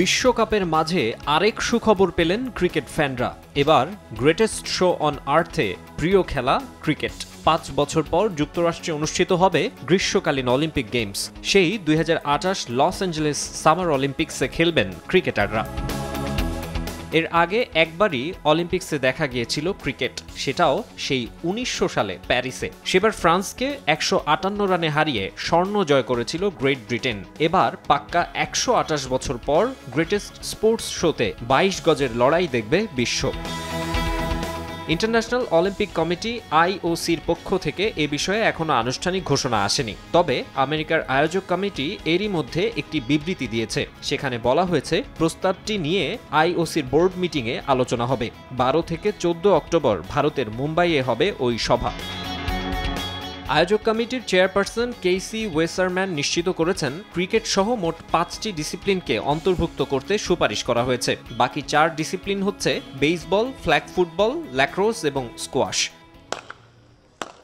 বিশ্বকাপের মাঝে আরেক সুখবর পেলেন ক্রিকেট ফ্যানরা। এবার গ্রেটেস্ট শো অন আর্থে প্রিয় খেলা ক্রিকেট। পাঁচ বছর পর যুক্তরাষ্ট্রে অনুষ্ঠিত হবে গ্রীষ্মকালীন অলিম্পিক গেমস। সেই দুই হাজার আটাশ লস অ্যাঞ্জেলেস সামার অলিম্পিক্সে খেলবেন ক্রিকেটাররা। এর আগে একবারই অলিম্পিক্সে দেখা গিয়েছিল ক্রিকেট। সেটাও সেই উনিশশো সালে প্যারিসে। সেবার ফ্রান্সকে একশো আটান্ন রানে হারিয়ে স্বর্ণ জয় করেছিল গ্রেট ব্রিটেন। এবার পাক্কা একশো আটাশ বছর পর গ্রেটেস্ট স্পোর্টস শোতে বাইশ গজের লড়াই দেখবে বিশ্ব। ইন্টারন্যাশনাল অলিম্পিক কমিটি আইওসির পক্ষ থেকে এ বিষয়ে এখনও আনুষ্ঠানিক ঘোষণা আসেনি। তবে আমেরিকার আয়োজক কমিটি এরই মধ্যে একটি বিবৃতি দিয়েছে। সেখানে বলা হয়েছে, প্রস্তাবটি নিয়ে আইওসির বোর্ড মিটিংয়ে আলোচনা হবে। বারো থেকে চোদ্দ অক্টোবর ভারতের মুম্বাইয়ে হবে ওই সভা। আয়োজক কমিটির চেয়ারপারসন কেসি ওয়েসারম্যান নিশ্চিত করেছেন, ক্রিকেট সহ মোট পাঁচটি ডিসিপ্লিনকে অন্তর্ভুক্ত করতে সুপারিশ করা হয়েছে। বাকি চার ডিসিপ্লিন হচ্ছে বেসবল, ফ্ল্যাগ ফুটবল, ল্যাক্রোস এবং স্কোয়াশ।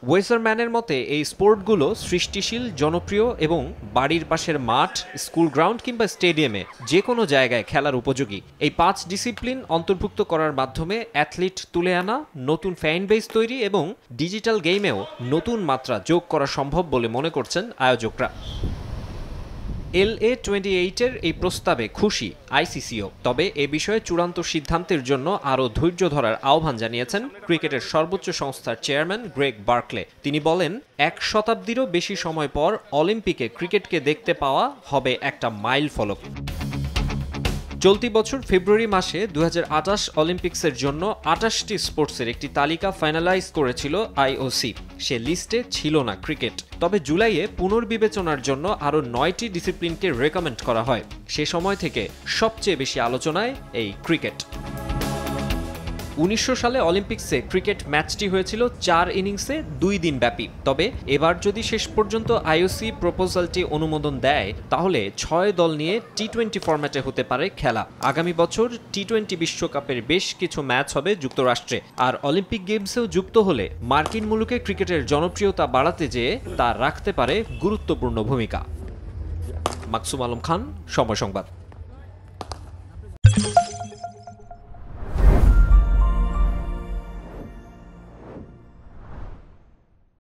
ওয়েসারম্যানের মতে, এই স্পোর্টগুলো সৃষ্টিশীল, জনপ্রিয় এবং বাড়ির পাশের মাঠ, স্কুল গ্রাউন্ড কিংবা স্টেডিয়ামে যে কোনো জায়গায় খেলার উপযোগী। এই পাঁচ ডিসিপ্লিন অন্তর্ভুক্ত করার মাধ্যমে অ্যাথলিট তুলে আনা, নতুন ফ্যান বেস তৈরি এবং ডিজিটাল গেমেও নতুন মাত্রা যোগ করা সম্ভব বলে মনে করছেন আয়োজকরা। এল এ টোয়েন্টি এইটের এই প্রস্তাবে খুশি আইসিসিও। তবে এ বিষয়ে চূড়ান্ত সিদ্ধান্তের জন্য আরও ধৈর্য ধরার আহ্বান জানিয়েছেন ক্রিকেটের সর্বোচ্চ সংস্থার চেয়ারম্যান গ্রেগ বার্কলে। তিনি বলেন, এক শতাব্দীরও বেশি সময় পর অলিম্পিকে ক্রিকেটকে দেখতে পাওয়া হবে একটা মাইল ফলক। চলতি বছর ফেব্রুয়ারি মাসে দু হাজার আটাশ অলিম্পিক্সের জন্য আটাশটি স্পোর্টসের একটি তালিকা ফাইনালাইজ করেছিল আইওসি। সে লিস্টে ছিল না ক্রিকেট। তবে জুলাইয়ে পুনর্বিবেচনার জন্য আরও নয়টি ডিসিপ্লিনকে রেকমেন্ড করা হয়। সে সময় থেকে সবচেয়ে বেশি আলোচনায় এই ক্রিকেট। উনিশশো সালে অলিম্পিক্সে ক্রিকেট ম্যাচটি হয়েছিল চার ইনিংসে দুই দিন ব্যাপী তবে এবার যদি শেষ পর্যন্ত আইওসি প্রপোজালটি অনুমোদন দেয়, তাহলে ছয় দল নিয়ে টি টোয়েন্টি ফরম্যাটে হতে পারে খেলা। আগামী বছর টি টোয়েন্টি বিশ্বকাপের বেশ কিছু ম্যাচ হবে যুক্তরাষ্ট্রে। আর অলিম্পিক গেমসেও যুক্ত হলে মার্কিন মুলুকে ক্রিকেটের জনপ্রিয়তা বাড়াতে যেয়ে তা রাখতে পারে গুরুত্বপূর্ণ ভূমিকা। মাকসুম আলম খান, সময় সংবাদ।